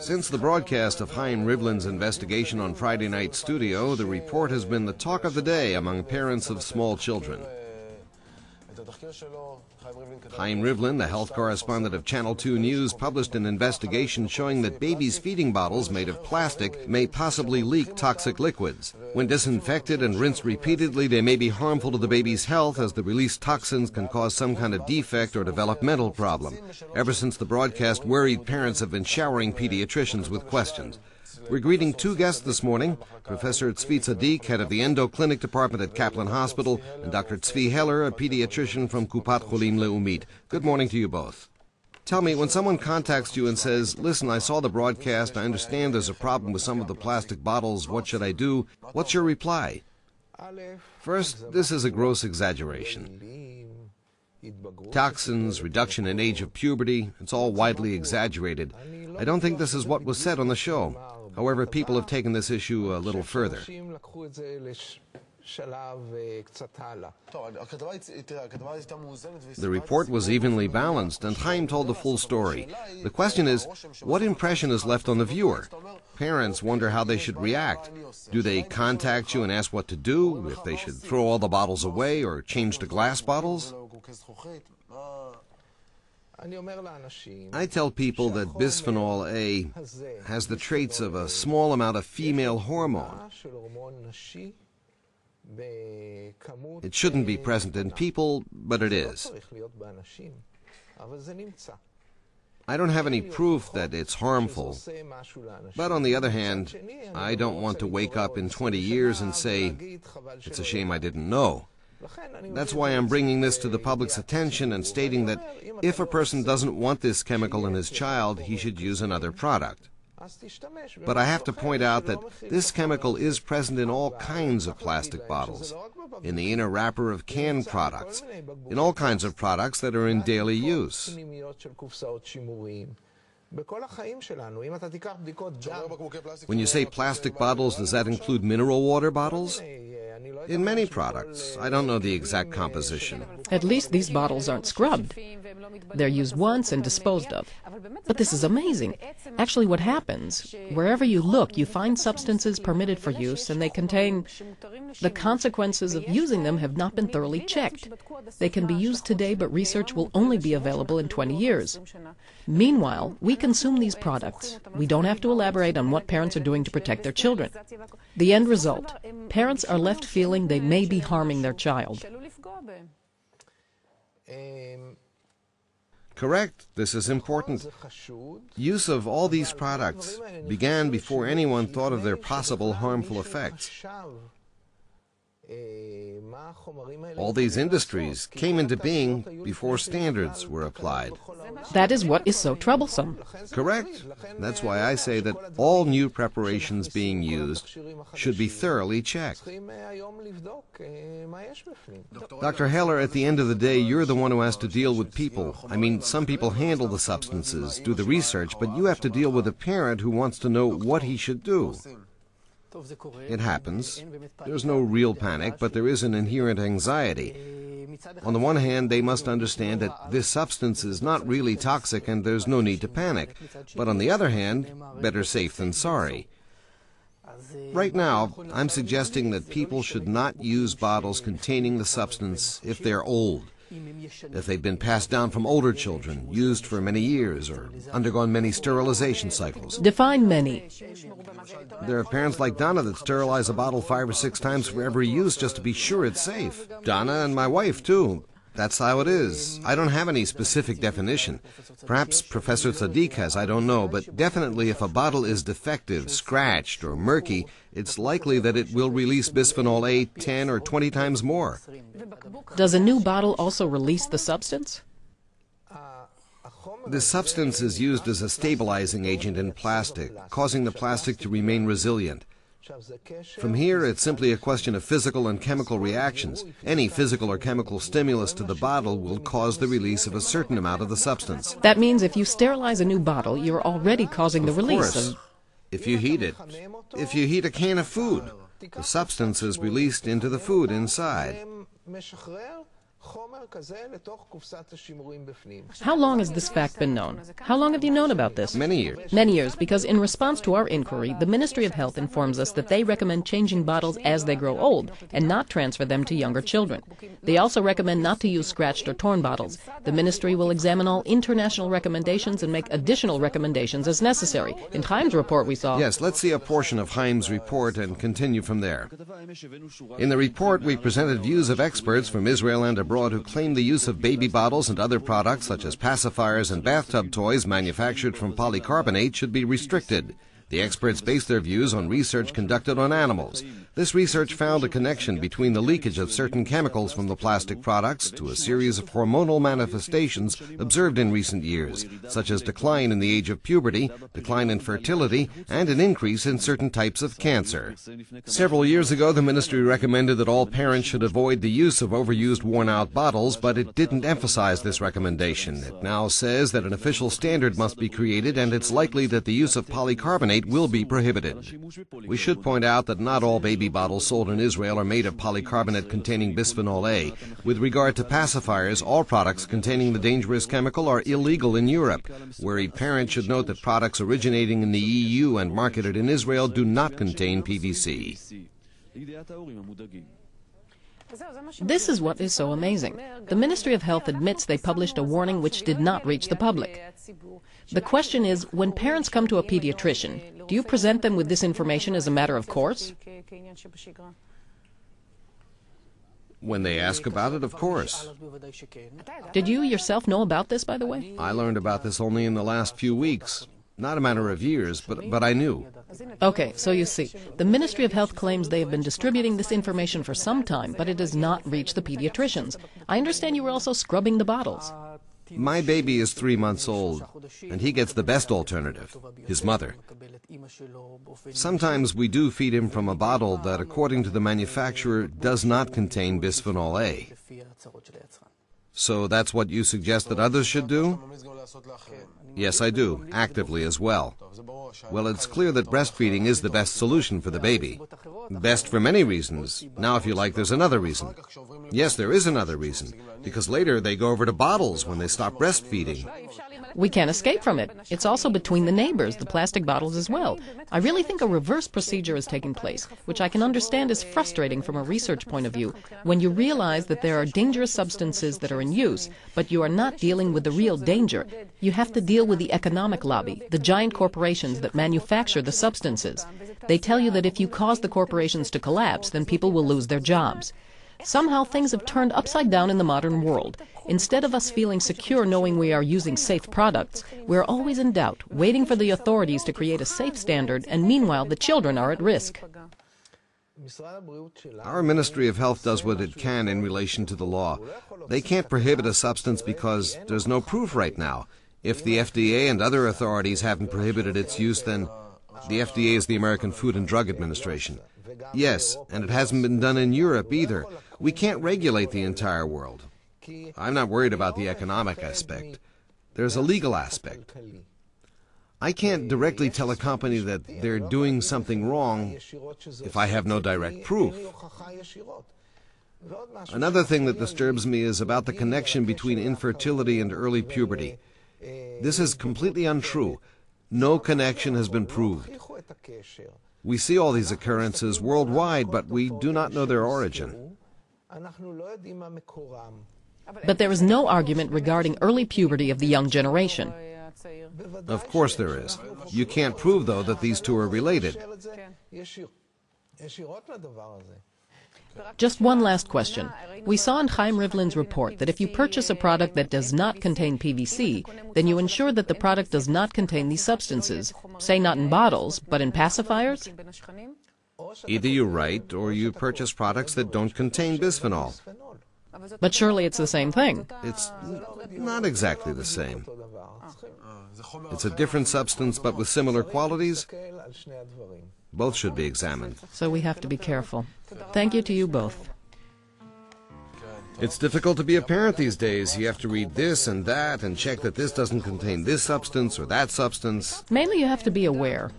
Since the broadcast of Chaim Rivlin's investigation on Friday Night Studio, the report has been the talk of the day among parents of small children. Chaim Rivlin, the health correspondent of Channel 2 News, published an investigation showing that babies' feeding bottles made of plastic may possibly leak toxic liquids. When disinfected and rinsed repeatedly, they may be harmful to the baby's health as the released toxins can cause some kind of defect or developmental problem. Ever since the broadcast, worried parents have been showering pediatricians with questions. We're greeting two guests this morning Professor Tzvi Tzadik, head of the Endo Clinic Department at Kaplan Hospital, and Dr. Tzvi Heller, a pediatrician from Kupat Cholim Leumit. Good morning to you both. Tell me, when someone contacts you and says, Listen, I saw the broadcast, I understand there's a problem with some of the plastic bottles, what should I do? What's your reply? First, this is a gross exaggeration. Toxins, reduction in age of puberty, it's all widely exaggerated. I don't think this is what was said on the show. However, people have taken this issue a little further. The report was evenly balanced, and Chaim told the full story. The question is, what impression is left on the viewer? Parents wonder how they should react. Do they contact you and ask what to do, if they should throw all the bottles away or change to glass bottles? I tell people that bisphenol A has the traits of a small amount of female hormone. It shouldn't be present in people, but it is. I don't have any proof that it's harmful. But on the other hand, I don't want to wake up in 20 years and say, it's a shame I didn't know. That's why I'm bringing this to the public's attention and stating that if a person doesn't want this chemical in his child, he should use another product. But I have to point out that this chemical is present in all kinds of plastic bottles, in the inner wrapper of canned products, in all kinds of products that are in daily use. When you say plastic bottles, does that include mineral water bottles? In many products. I don't know the exact composition. At least these bottles aren't scrubbed. They're used once and disposed of. But this is amazing. Actually, what happens, wherever you look, you find substances permitted for use, and they contain. The consequences of using them have not been thoroughly checked. They can be used today, but research will only be available in 20 years. Meanwhile, we consume these products. We don't have to elaborate on what parents are doing to protect their children. The end result parents are left feeling they may be harming their child. Correct. This is important. Use of all these products began before anyone thought of their possible harmful effects. All these industries came into being before standards were applied. That is what is so troublesome. Correct. That's why I say that all new preparations being used should be thoroughly checked. Dr. Heller, at the end of the day, you're the one who has to deal with people. I mean, some people handle the substances, do the research, but you have to deal with a parent who wants to know what he should do. It happens. There's no real panic, but there is an inherent anxiety. On the one hand, they must understand that this substance is not really toxic and there's no need to panic. But on the other hand, better safe than sorry. Right now, I'm suggesting that people should not use bottles containing the substance if they're old if they've been passed down from older children, used for many years, or undergone many sterilization cycles. Define many. There are parents like Donna that sterilize a bottle five or six times for every use just to be sure it's safe. Donna and my wife, too. That's how it is. I don't have any specific definition. Perhaps Professor Tzadik has, I don't know, but definitely if a bottle is defective, scratched, or murky, it's likely that it will release bisphenol A 10 or 20 times more. Does a new bottle also release the substance? The substance is used as a stabilizing agent in plastic, causing the plastic to remain resilient. From here, it's simply a question of physical and chemical reactions. Any physical or chemical stimulus to the bottle will cause the release of a certain amount of the substance. That means if you sterilize a new bottle, you're already causing the of release course, of. if you heat it, if you heat a can of food, the substance is released into the food inside. How long has this fact been known? How long have you known about this? Many years. Many years, because in response to our inquiry, the Ministry of Health informs us that they recommend changing bottles as they grow old and not transfer them to younger children. They also recommend not to use scratched or torn bottles. The Ministry will examine all international recommendations and make additional recommendations as necessary. In Chaim's report, we saw. Yes, let's see a portion of Chaim's report and continue from there. In the report, we presented views of experts from Israel and abroad who claim the use of baby bottles and other products such as pacifiers and bathtub toys manufactured from polycarbonate should be restricted. The experts base their views on research conducted on animals. This research found a connection between the leakage of certain chemicals from the plastic products to a series of hormonal manifestations observed in recent years, such as decline in the age of puberty, decline in fertility, and an increase in certain types of cancer. Several years ago, the ministry recommended that all parents should avoid the use of overused, worn out bottles, but it didn't emphasize this recommendation. It now says that an official standard must be created, and it's likely that the use of polycarbonate will be prohibited. We should point out that not all baby bottles sold in Israel are made of polycarbonate containing bisphenol A. With regard to pacifiers, all products containing the dangerous chemical are illegal in Europe. Worried parents should note that products originating in the EU and marketed in Israel do not contain PVC. This is what is so amazing. The Ministry of Health admits they published a warning which did not reach the public. The question is, when parents come to a pediatrician, do you present them with this information as a matter of course? When they ask about it, of course. Did you yourself know about this, by the way? I learned about this only in the last few weeks. Not a matter of years, but, but I knew. Okay, so you see, the Ministry of Health claims they have been distributing this information for some time, but it has not reached the pediatricians. I understand you were also scrubbing the bottles. My baby is three months old, and he gets the best alternative his mother. Sometimes we do feed him from a bottle that, according to the manufacturer, does not contain bisphenol A. So that's what you suggest that others should do? Yes, I do, actively as well. Well, it's clear that breastfeeding is the best solution for the baby. Best for many reasons. Now, if you like, there's another reason. Yes, there is another reason. Because later they go over to bottles when they stop breastfeeding. We can't escape from it. It's also between the neighbors, the plastic bottles as well. I really think a reverse procedure is taking place, which I can understand is frustrating from a research point of view, when you realize that there are dangerous substances that are in use, but you are not dealing with the real danger. You have to deal with the economic lobby, the giant corporations that manufacture the substances. They tell you that if you cause the corporations to collapse, then people will lose their jobs. Somehow things have turned upside down in the modern world. Instead of us feeling secure knowing we are using safe products, we're always in doubt, waiting for the authorities to create a safe standard, and meanwhile the children are at risk. Our Ministry of Health does what it can in relation to the law. They can't prohibit a substance because there's no proof right now. If the FDA and other authorities haven't prohibited its use, then the FDA is the American Food and Drug Administration. Yes, and it hasn't been done in Europe either. We can't regulate the entire world. I'm not worried about the economic aspect. There's a legal aspect. I can't directly tell a company that they're doing something wrong if I have no direct proof. Another thing that disturbs me is about the connection between infertility and early puberty. This is completely untrue. No connection has been proved. We see all these occurrences worldwide, but we do not know their origin. But there is no argument regarding early puberty of the young generation. Of course there is. You can't prove, though, that these two are related. Just one last question. We saw in Chaim Rivlin's report that if you purchase a product that does not contain PVC, then you ensure that the product does not contain these substances, say not in bottles, but in pacifiers? Either you write or you purchase products that don't contain bisphenol. But surely it's the same thing. It's not exactly the same. It's a different substance but with similar qualities. Both should be examined. So we have to be careful. Thank you to you both. It's difficult to be a parent these days. You have to read this and that and check that this doesn't contain this substance or that substance. Mainly you have to be aware.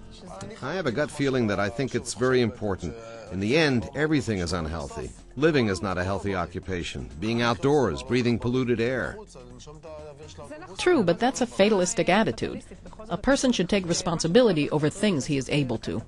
I have a gut feeling that I think it's very important. In the end, everything is unhealthy. Living is not a healthy occupation. Being outdoors, breathing polluted air. True, but that's a fatalistic attitude. A person should take responsibility over things he is able to.